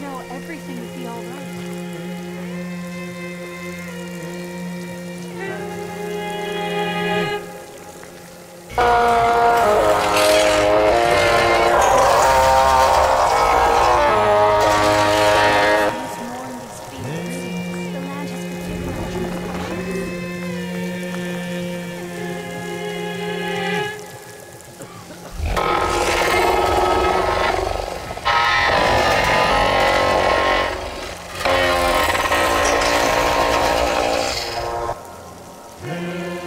know everything would be all right. Amen.